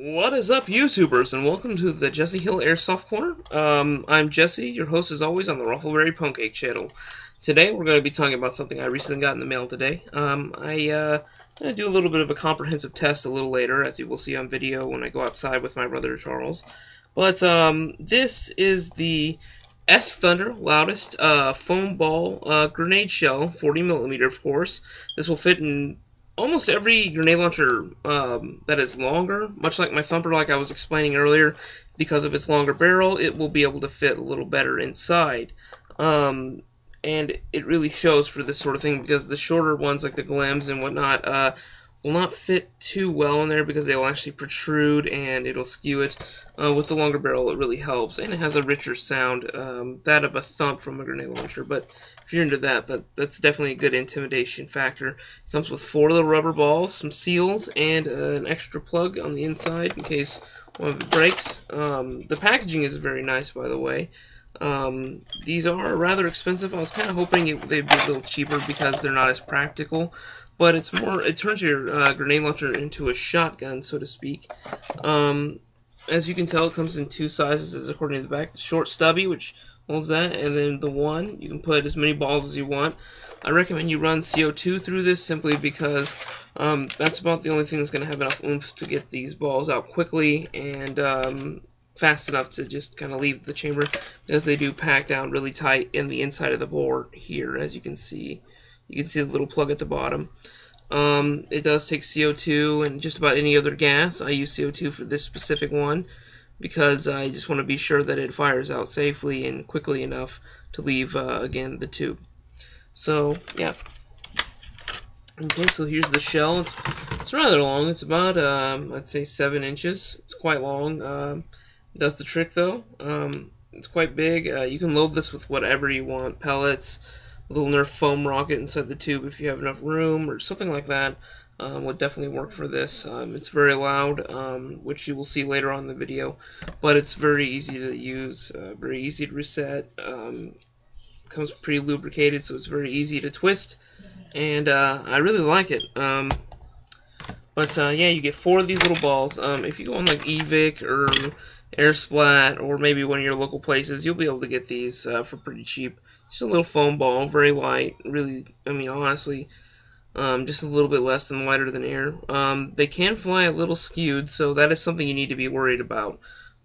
What is up, YouTubers, and welcome to the Jesse Hill Airsoft Corner. Um, I'm Jesse, your host as always on the Ruffleberry Pancake channel. Today, we're going to be talking about something I recently got in the mail today. Um, I, uh, I'm going to do a little bit of a comprehensive test a little later, as you will see on video when I go outside with my brother Charles. But, um, this is the S Thunder Loudest uh, foam ball uh, grenade shell, 40 millimeter, of course. This will fit in almost every grenade launcher um, that is longer, much like my thumper, like I was explaining earlier, because of its longer barrel, it will be able to fit a little better inside. Um, and it really shows for this sort of thing because the shorter ones, like the Glims and whatnot, uh, will not fit too well in there because they will actually protrude and it'll skew it. Uh, with the longer barrel, it really helps, and it has a richer sound, um, that of a thump from a grenade launcher. But if you're into that, that that's definitely a good intimidation factor. It comes with four little rubber balls, some seals, and uh, an extra plug on the inside in case one of it breaks. Um, the packaging is very nice, by the way. Um, these are rather expensive. I was kind of hoping it, they'd be a little cheaper because they're not as practical. But it's more, it turns your uh, grenade launcher into a shotgun, so to speak. Um, as you can tell, it comes in two sizes according to the back. The short stubby, which holds that, and then the one, you can put as many balls as you want. I recommend you run CO2 through this simply because um, that's about the only thing that's going to have enough oomph to get these balls out quickly and um, fast enough to just kind of leave the chamber because they do pack down really tight in the inside of the board here, as you can see. You can see the little plug at the bottom. Um, it does take CO2 and just about any other gas. I use CO2 for this specific one because I just want to be sure that it fires out safely and quickly enough to leave, uh, again, the tube. So, yeah. Okay, so here's the shell. It's, it's rather long. It's about, um, I'd say, 7 inches. It's quite long. Um, does the trick, though. Um, it's quite big. Uh, you can load this with whatever you want. Pellets, little Nerf foam rocket inside the tube if you have enough room, or something like that. Um, would definitely work for this. Um, it's very loud, um, which you will see later on in the video, but it's very easy to use, uh, very easy to reset. Um, comes pre-lubricated, so it's very easy to twist, and uh, I really like it. Um, but uh, yeah, you get four of these little balls. Um, if you go on like Evike or Air Splat or maybe one of your local places, you'll be able to get these uh, for pretty cheap. Just a little foam ball, very light. Really, I mean, honestly, um, just a little bit less than lighter than air. Um, they can fly a little skewed, so that is something you need to be worried about.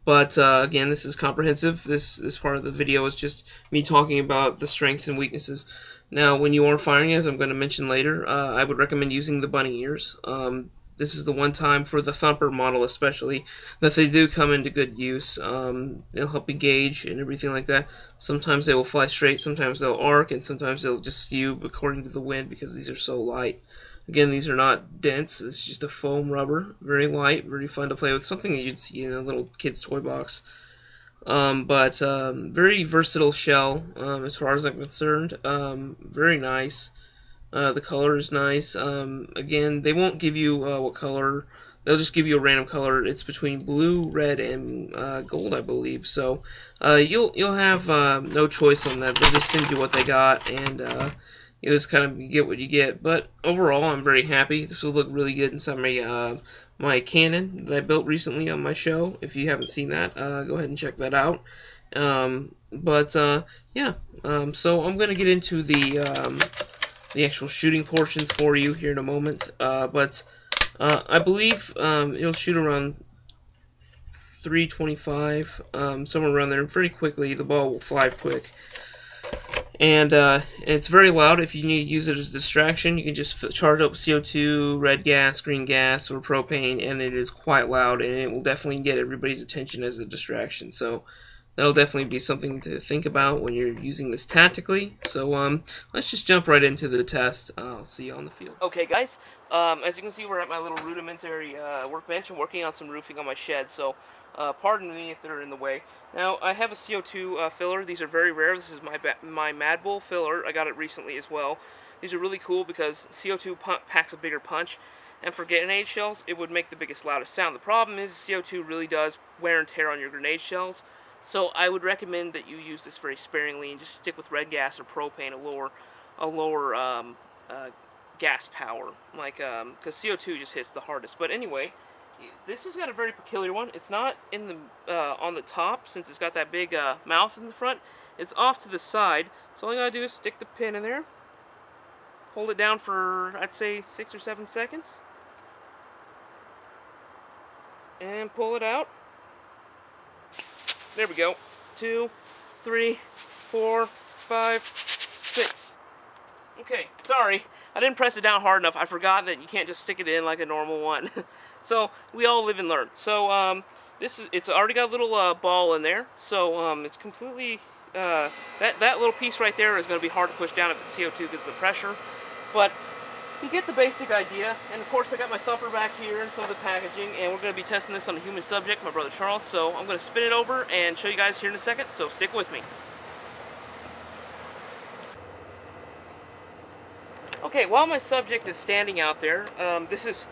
But uh, again, this is comprehensive. This this part of the video is just me talking about the strengths and weaknesses. Now, when you are firing, as I'm going to mention later, uh, I would recommend using the bunny ears. Um, this is the one time for the Thumper model especially that they do come into good use. Um, they'll help engage and everything like that. Sometimes they will fly straight, sometimes they'll arc, and sometimes they'll just skew according to the wind because these are so light. Again, these are not dense. It's just a foam rubber, very light, very fun to play with. Something you'd see in a little kid's toy box. Um, but um, very versatile shell um, as far as I'm concerned. Um, very nice. Uh, the color is nice. Um, again, they won't give you uh, what color. They'll just give you a random color. It's between blue, red, and uh, gold, I believe. So uh, you'll you'll have uh, no choice on that. They'll just send you what they got, and you just kind of get what you get. But overall, I'm very happy. This will look really good inside my my cannon that I built recently on my show. If you haven't seen that, go ahead and check that out. Um, but yeah, um, so I'm gonna get into the um, the actual shooting portions for you here in a moment. Uh, but uh, I believe um, it'll shoot around 325, um, somewhere around there. Very quickly, the ball will fly quick. And uh, it's very loud. If you need to use it as a distraction, you can just charge up CO2, red gas, green gas, or propane, and it is quite loud, and it will definitely get everybody's attention as a distraction. So that'll definitely be something to think about when you're using this tactically. So um, let's just jump right into the test. I'll see you on the field. Okay, guys. Um, as you can see, we're at my little rudimentary uh, workbench. I'm working on some roofing on my shed, so uh, pardon me if they're in the way. Now, I have a CO2 uh, filler. These are very rare. This is my my Mad Bull filler. I got it recently as well. These are really cool because CO2 packs a bigger punch. And for grenade shells, it would make the biggest, loudest sound. The problem is CO2 really does wear and tear on your grenade shells. So I would recommend that you use this very sparingly and just stick with red gas or propane, a lower, a lower um, uh, gas power, like because um, CO2 just hits the hardest. But anyway, this has got a very peculiar one. It's not in the uh, on the top since it's got that big uh, mouth in the front. It's off to the side. So all you gotta do is stick the pin in there, hold it down for I'd say six or seven seconds, and pull it out. There we go. Two, three, four, five, six. Okay, sorry. I didn't press it down hard enough. I forgot that you can't just stick it in like a normal one. so we all live and learn. So um, this is it's already got a little uh, ball in there. So um, it's completely uh, that that little piece right there is going to be hard to push down if it's CO2 because of the pressure. But you get the basic idea. And of course I got my thumper back here and some of the packaging and we're going to be testing this on a human subject, my brother Charles. So I'm going to spin it over and show you guys here in a second, so stick with me. Okay, while my subject is standing out there, um, this is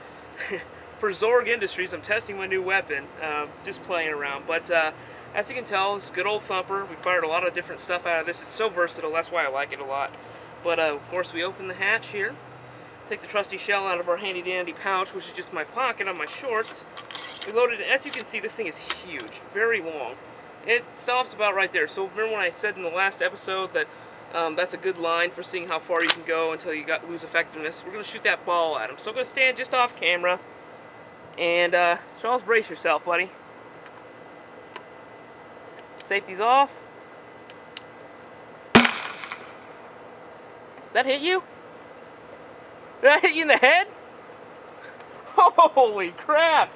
for Zorg Industries. I'm testing my new weapon, uh, just playing around. But uh, as you can tell, it's good old thumper. We fired a lot of different stuff out of this. It's so versatile, that's why I like it a lot. But uh, of course, we open the hatch here, take the trusty shell out of our handy dandy pouch, which is just my pocket on my shorts. We loaded it. As you can see, this thing is huge, very long. It stops about right there. So remember when I said in the last episode that um, that's a good line for seeing how far you can go until you got lose effectiveness. We're going to shoot that ball at him. So I'm going to stand just off camera. And uh, Charles, brace yourself, buddy. Safety's off. That hit you? That hit you in the head? Holy crap!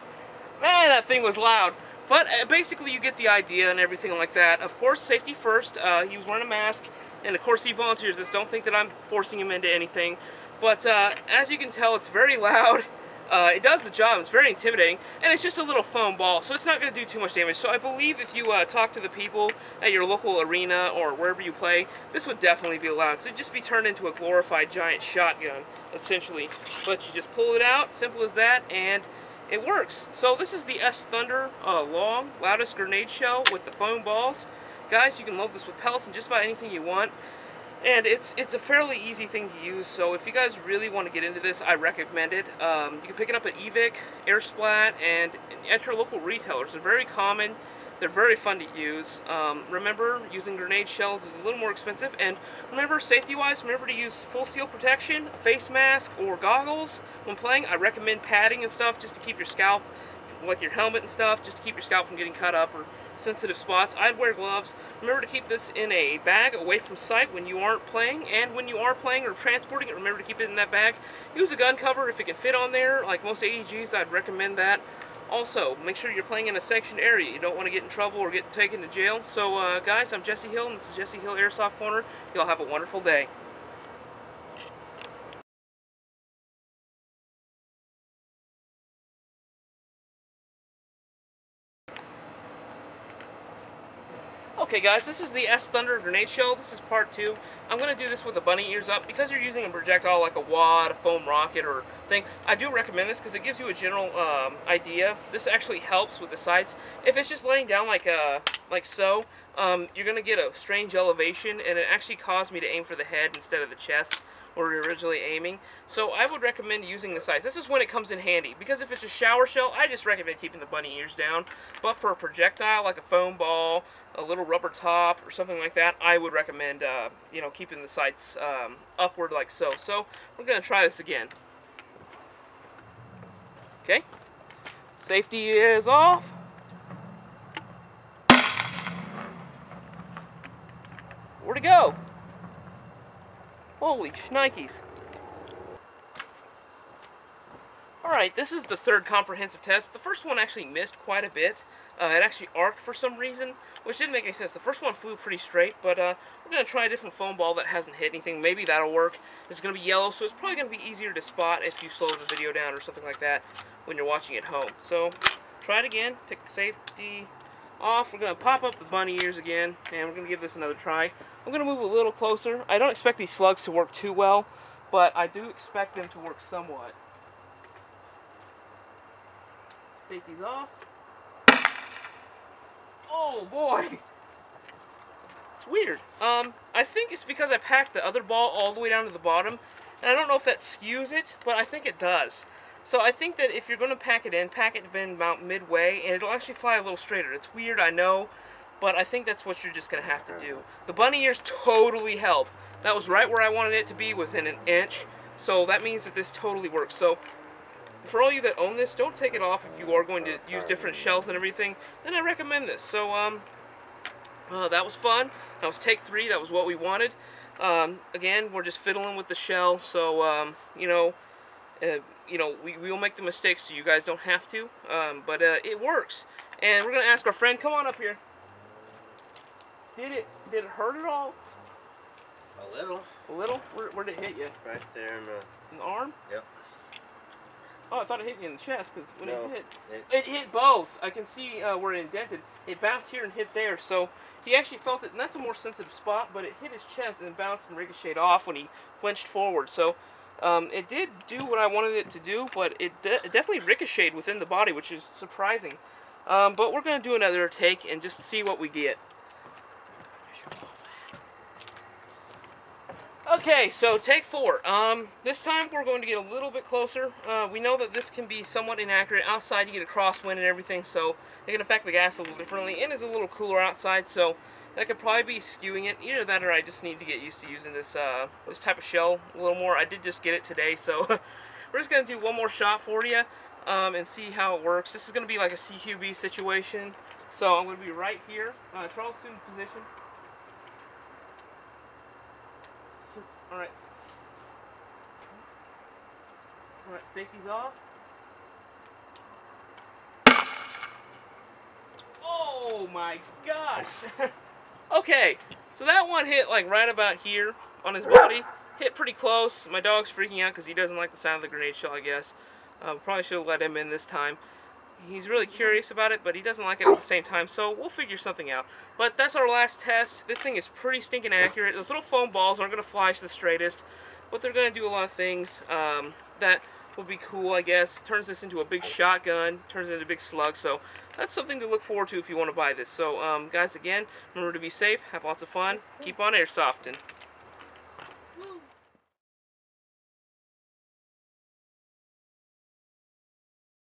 Man, that thing was loud. But uh, basically, you get the idea and everything like that. Of course, safety first. Uh, he was wearing a mask, and of course, he volunteers this. Don't think that I'm forcing him into anything. But uh, as you can tell, it's very loud. Uh, it does the job. It's very intimidating, and it's just a little foam ball, so it's not going to do too much damage. So I believe if you uh, talk to the people at your local arena or wherever you play, this would definitely be allowed. So it'd just be turned into a glorified giant shotgun, essentially. But you just pull it out, simple as that, and it works. So this is the S Thunder uh, long, loudest grenade shell with the foam balls. Guys, you can load this with pellets and just about anything you want. And it's it's a fairly easy thing to use, so if you guys really want to get into this, I recommend it. Um, you can pick it up at Evike, Airsplat, and at your local retailers. They're very common. They're very fun to use. Um, remember, using grenade shells is a little more expensive. And remember, safety-wise, remember to use full seal protection, face mask, or goggles when playing. I recommend padding and stuff just to keep your scalp, like your helmet and stuff, just to keep your scalp from getting cut up or sensitive spots. I'd wear gloves. Remember to keep this in a bag away from sight when you aren't playing, and when you are playing or transporting it, remember to keep it in that bag. Use a gun cover if it can fit on there, like most AEGs, I'd recommend that. Also, make sure you're playing in a sanctioned area. You don't want to get in trouble or get taken to jail. So, uh, guys, I'm Jesse Hill, and this is Jesse Hill Airsoft Corner. Y'all have a wonderful day. Okay guys, this is the S Thunder grenade shell. This is part two. I'm going to do this with the bunny ears up. Because you're using a projectile like a wad, a foam rocket, or thing, I do recommend this because it gives you a general um, idea. This actually helps with the sights. If it's just laying down like uh, like so, um, you're going to get a strange elevation, and it actually caused me to aim for the head instead of the chest where were originally aiming. So I would recommend using the sights. This is when it comes in handy, because if it's a shower shell, I just recommend keeping the bunny ears down. But for a projectile, like a foam ball, a little rubber top, or something like that, I would recommend, uh, you know, keeping the sights um, upward like so. So we're going to try this again. Okay, safety is off. Where'd it go? Holy shnikes. Alright, this is the third comprehensive test. The first one actually missed quite a bit. Uh, it actually arced for some reason, which didn't make any sense. The first one flew pretty straight, but uh, we're going to try a different foam ball that hasn't hit anything. Maybe that'll work. It's going to be yellow, so it's probably going to be easier to spot if you slow the video down or something like that when you're watching at home. So, try it again. Take the safety off. We're going to pop up the bunny ears again, and we're going to give this another try. I'm going to move a little closer. I don't expect these slugs to work too well, but I do expect them to work somewhat. Safety's off. Oh boy! It's weird. Um, I think it's because I packed the other ball all the way down to the bottom, and I don't know if that skews it, but I think it does. So I think that if you're going to pack it in, pack it in about midway, and it'll actually fly a little straighter. It's weird, I know, but I think that's what you're just going to have to do. The bunny ears totally help. That was right where I wanted it to be, within an inch. So that means that this totally works. So for all you that own this, don't take it off if you are going to use different shells and everything. Then I recommend this. So um, uh, that was fun. That was take three. That was what we wanted. Um, again, we're just fiddling with the shell. So um, you know, uh, you know, we we will make the mistakes, so you guys don't have to. Um, but uh, it works. And we're gonna ask our friend. Come on up here. Did it did it hurt at all? A little. A little? Where, where did it hit you? Right there in the. In the arm? Yep. Oh, I thought it hit you in the chest because when No, it hit, it- it hit both. I can see uh, where it indented. It bounced here and hit there, so he actually felt it, and that's a more sensitive spot. But it hit his chest and bounced and ricocheted off when he flinched forward. So um, it did do what I wanted it to do, but it, de- it definitely ricocheted within the body, which is surprising. Um, but we're gonna do another take and just see what we get. Okay, so take four. Um, this time we're going to get a little bit closer. Uh, we know that this can be somewhat inaccurate. Outside you get a crosswind and everything, so it can affect the gas a little differently. And it's a little cooler outside, so that could probably be skewing it. Either that or I just need to get used to using this uh, this type of shell a little more. I did just get it today, so we're just going to do one more shot for you um, and see how it works. This is going to be like a CQB situation. So I'm going to be right here. Uh, Charles student position. Alright. Alright, safety's off. Oh my gosh! okay, so that one hit like right about here on his body. Hit pretty close. My dog's freaking out because he doesn't like the sound of the grenade shell, I guess. Uh, probably should have let him in this time. He's really curious about it, but he doesn't like it at the same time, so we'll figure something out. But that's our last test. This thing is pretty stinking accurate. Those little foam balls aren't going to fly the straightest, but they're going to do a lot of things um, that will be cool, I guess. Turns this into a big shotgun, turns it into a big slug, so that's something to look forward to if you want to buy this. So, um, guys, again, remember to be safe, have lots of fun, keep on airsofting.